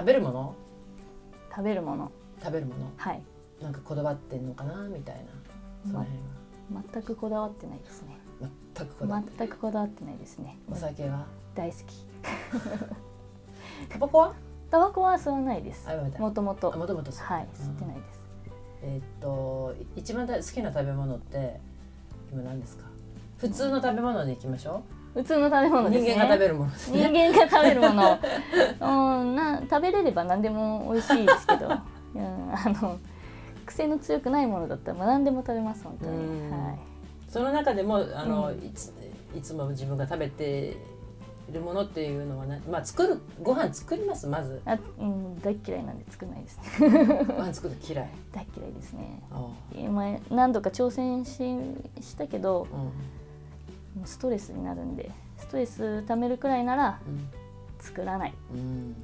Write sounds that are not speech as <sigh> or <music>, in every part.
食べるもの？食べるもの。食べるもの？はい。なんかこだわってんのかな？みたいな。その辺は。全くこだわってないですね。全くこだわって全くこだわってないですね。お酒は？大好き。タバコは？タバコは吸わないです。もともと。あもともとはい吸ってないです。えーっと一番大好きな食べ物って今何ですか？普通の食べ物に行きましょ普通の食べう、物ですね。人間が食べるものです人ね間が食べるもの。<laughs> うんな食べれれば何でも美味しいですけど、<laughs> うん、あの癖の強くないものだったら何でも食べます本当にうん。はい。その中でもあの、うん。いついつも自分が食べているものっていうのはなまあ作るご飯作りますまず。あ、うん、大っ嫌いなんで作らないですね。<laughs> ご飯作るの嫌い。大っ嫌いですね。あ今何度か挑戦ししたけどあうんもうストレスになるんでストレス溜めるくらいなら作らない。うん。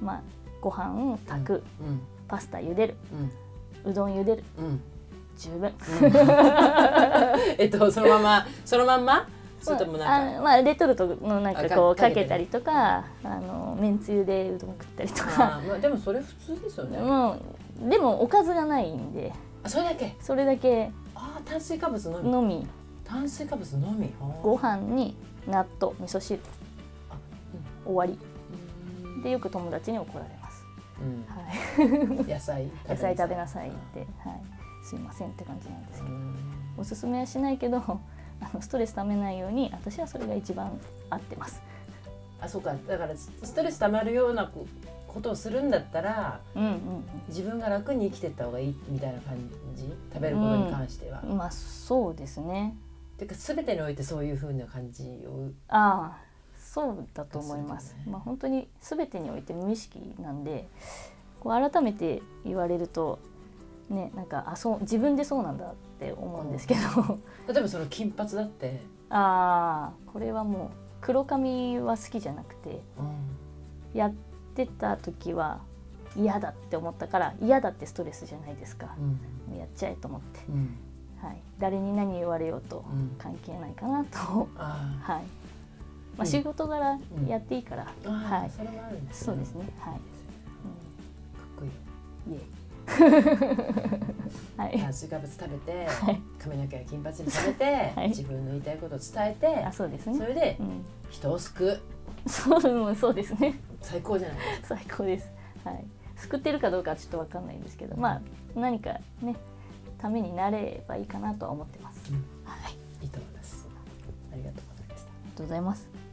まあご飯炊く、うん。パスタ茹でる。うん。うどん茹でる。うん。十分。<laughs> えっとそのままそのまんま？それともなんか？あまあレトルトのなんかこうあかかけたりとかあのめんつゆでうどん食ったりとあかーまあでもそれ普通ですよね、もうでもおかずがないんで。あそれだけ？それだけ。ああ炭水化物のみ。のみ炭水化物のみ？ご飯に納豆味噌汁。あ終わり。うん。でよく友達に怒られます、うん。はい、<laughs> 野菜 <laughs> 野菜食べなさいって、はい、すいませんって感じなんですけど。うん。おすすめはしないけど <laughs> あのストレスためないように私はそれが一番合ってます。あそうか。だからスストレス溜まるようなこことをするんだったらうんうん。自分が楽に生きてった方がいいみたいな感じ？食べることに関しては、うん。まあそうですねてか全てにおいてそういうふうな感じをああそうだと思います、すね。まあ本当に全てにおいて無意識なんでこう改めて言われるとねなんかあそう自分でそうなんだって思うんですけど、例えばその金髪だって、ああこれはもう黒髪は好きじゃなくてやってた時は嫌だって思ったから嫌だってストレスじゃないですか、うん。やっちゃえと思って、うんはい、誰に何言われようとうん関係ないかなと、あはい。まあ、うん。仕事柄うん。やっていいから、ーあー、はい。それもあるんですそうですね。はい、かっこいい。<laughs> はい。炭水化物食べて、はい。髪の毛が金髪にされて、<laughs> はい。自分の言いたいことを伝えてあそうですそねれでうん。人を救う。そううんそうですね。最高じゃないですか。最高です。はい。救ってるかどうかはちょっとわかんないんですけどまあ何かねためになればいいかなとは思ってます、うん。はい。ありいいと思います。ありがとうございました。がとうございます